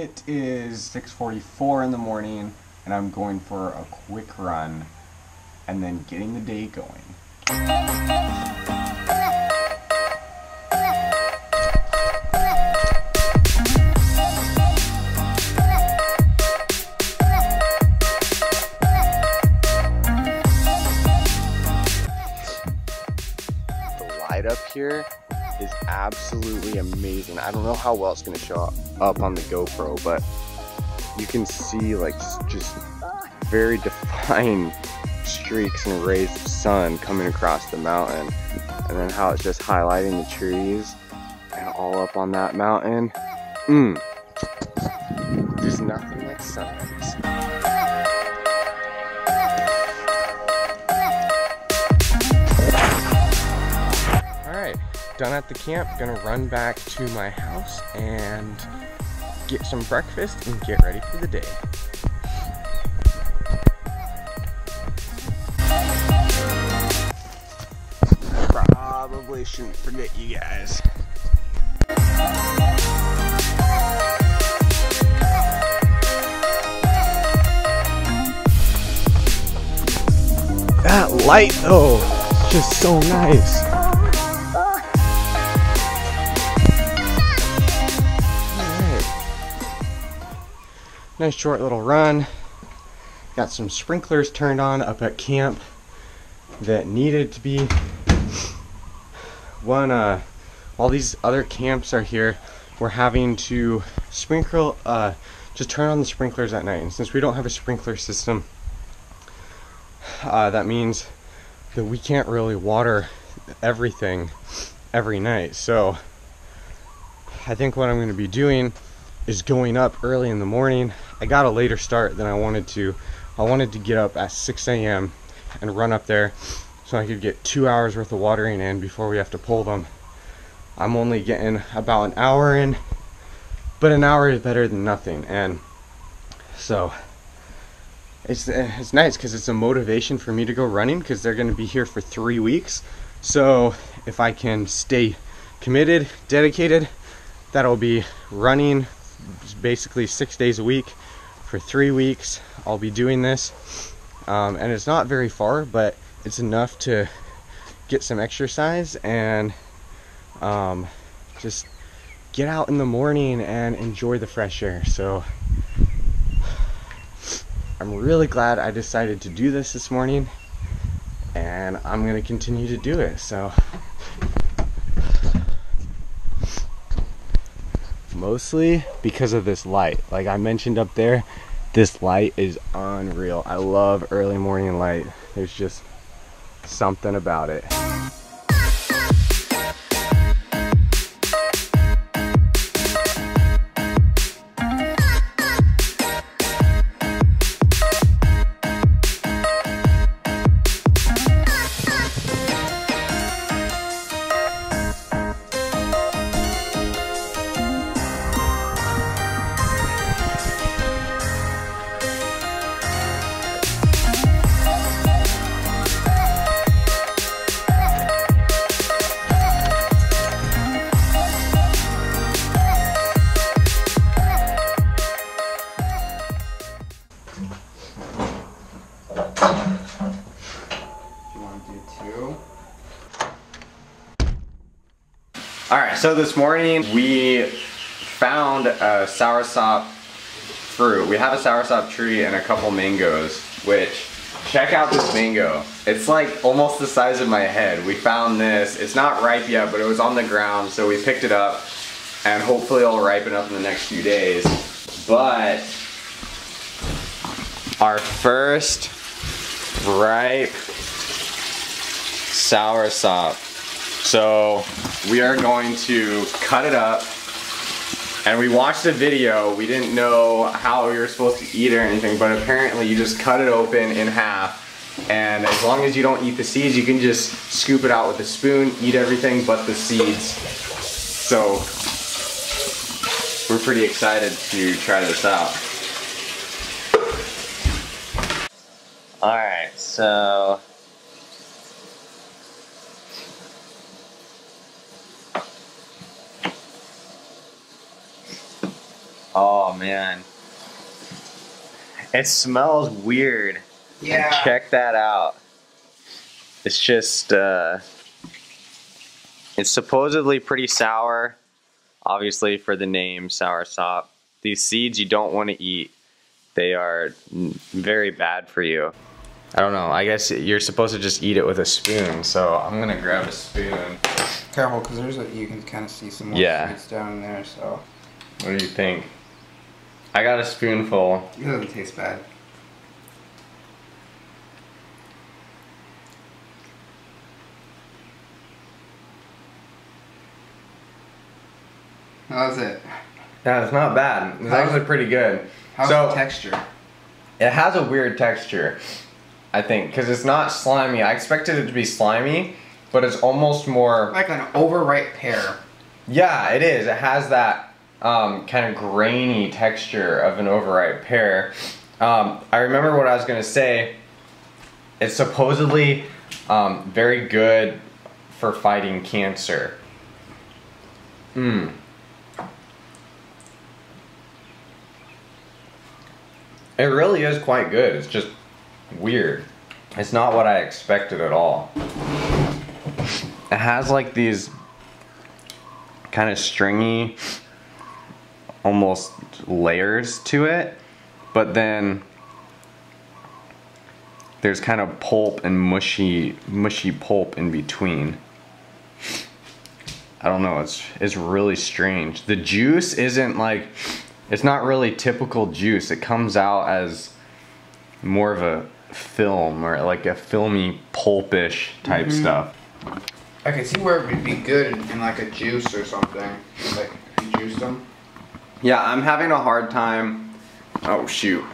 It is 6.44 in the morning and I'm going for a quick run and then getting the day going. The light up here is absolutely amazing. I don't know how well it's gonna show up on the GoPro, but you can see like just very defined streaks and rays of sun coming across the mountain. And then how it's just highlighting the trees and all up on that mountain. Mmm. There's nothing like sunrise. Done at the camp. Gonna run back to my house and get some breakfast and get ready for the day. Probably shouldn't forget you guys. That light though, it's just so nice. Nice short little run. Got some sprinklers turned on up at camp that needed to be. One, uh, while these other camps are here, we're having to sprinkle, uh, just turn on the sprinklers at night. And since we don't have a sprinkler system, uh, that means that we can't really water everything every night. So I think what I'm going to be doing is going up early in the morning. I got a later start than I wanted to. I wanted to get up at 6 a.m. and run up there so I could get two hours worth of watering in before we have to pull them. I'm only getting about an hour in, but an hour is better than nothing. And so it's eh, it's nice because it's a motivation for me to go running because they're going to be here for three weeks. So if I can stay committed, dedicated, that'll be running basically six days a week for three weeks. I'll be doing this, um, and it's not very far, but it's enough to get some exercise and um, just get out in the morning and enjoy the fresh air. So I'm really glad I decided to do this this morning, and I'm gonna continue to do it. So. Mostly because of this light. Like I mentioned up there, this light is unreal. I love early morning light. There's just something about it. So this morning we found a soursop fruit. We have a soursop tree and a couple mangoes, which check out this mango. It's like almost the size of my head. We found this. It's not ripe yet, but it was on the ground, so we picked it up and hopefully it'll ripen up in the next few days. But our first ripe soursop. So we are going to cut it up. And we watched a video. We didn't know how we were supposed to eat or anything, but apparently you just cut it open in half. And as long as you don't eat the seeds, you can just scoop it out with a spoon, eat everything but the seeds. So we're pretty excited to try this out. Alright, so Oh man. It smells weird. Yeah. Check that out. It's just uh it's supposedly pretty sour. Obviously for the name sour sop. These seeds you don't want to eat. They are very bad for you. I don't know. I guess you're supposed to just eat it with a spoon. So I'm going to grab a spoon. Careful, because there's a, you can kind of see some more Yeah. seeds down there, so What do you think? I got a spoonful. it doesn't taste bad. How's it? Yeah, it's not bad. It's How's- actually pretty good. How's So- the texture? It has a weird texture, I think, because it's not slimy. I expected it to be slimy, but it's almost more. Like an overripe pear. Yeah, it is. It has that um, kind of grainy texture of an overripe pear. Um, I remember what I was gonna say. It's supposedly um, very good for fighting cancer. Mmm. It really is quite good. It's just weird. It's not what I expected at all. It has like these kind of stringy almost layers to it, but then there's kind of pulp and mushy mushy pulp in between. I don't know, it's it's really strange. The juice isn't like it's not really typical juice. It comes out as more of a film or like a filmy pulpish type mm-hmm. stuff. I can see where it would be good in, in like a juice or something. Like if you juice them. Yeah, I'm having a hard time. Oh shoot.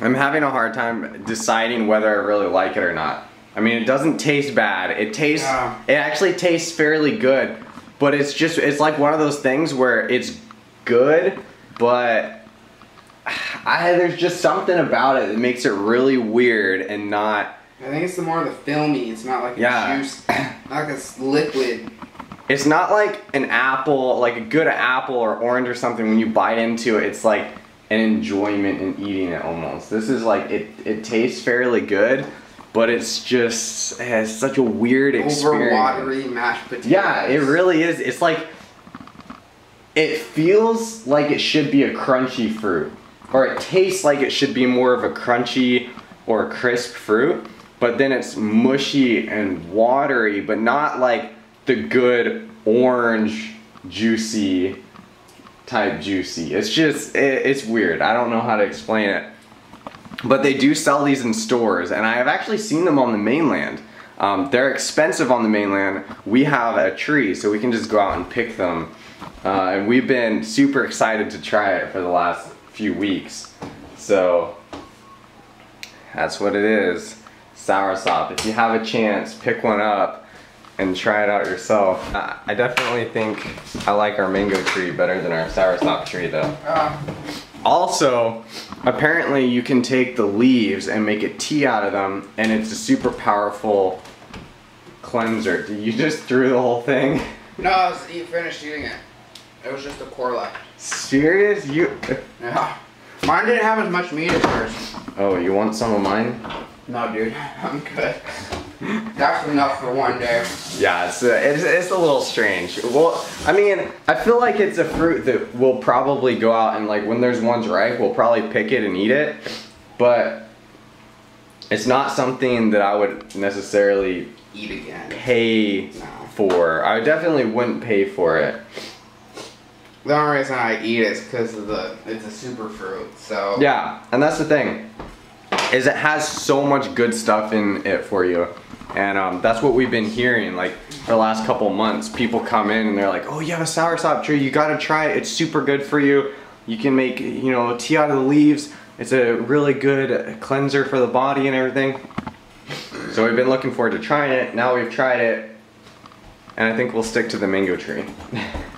I'm having a hard time deciding whether I really like it or not. I mean, it doesn't taste bad. It tastes. Yeah. It actually tastes fairly good, but it's just. It's like one of those things where it's good, but I there's just something about it that makes it really weird and not. I think it's the more the filmy. It's not like Yeah. a juice, not like a liquid. It's not like an apple, like a good apple or orange or something. When you bite into it, it's like an enjoyment in eating it almost. This is like it. It tastes fairly good, but it's just it has such a weird Over experience. watery mashed potatoes. Yeah, it really is. It's like it feels like it should be a crunchy fruit, or it tastes like it should be more of a crunchy or crisp fruit, but then it's mushy and watery, but not like the good orange juicy type juicy. It's just it, it's weird. I don't know how to explain it. But they do sell these in stores, and I have actually seen them on the mainland. Um, they're expensive on the mainland. We have a tree, so we can just go out and pick them. Uh, and we've been super excited to try it for the last few weeks. So that's what it is. Soursop. If you have a chance, pick one up and try it out yourself. I I definitely think I like our mango tree better than our sour soursop tree though. Uh, Also, apparently you can take the leaves and make a tea out of them, and it's a super powerful cleanser. You just threw the whole thing? no, I was eat, finished eating it. It was just the core left. Serious? You? Yeah. Mine didn't have as much meat at first. Oh, you want some of mine? No, dude, I'm good. That's enough for one day. Yeah, it's a, it's, it's a little strange. Well, I mean, I feel like it's a fruit that we'll probably go out and like when there's ones ripe, we'll probably pick it and eat it. But it's not something that I would necessarily Eat again. pay No. for. I definitely wouldn't pay for it. The only reason I eat it is because of the it's a super fruit. So Yeah, and that's the thing, is it has so much good stuff in it for you. And um, that's what we've been hearing, like, the last couple months. People come in and they're like, oh, you have a soursop tree, you gotta try it, it's super good for you. You can make, you know, tea out of the leaves. It's a really good cleanser for the body and everything. So we've been looking forward to trying it. Now we've tried it, and I think we'll stick to the mango tree.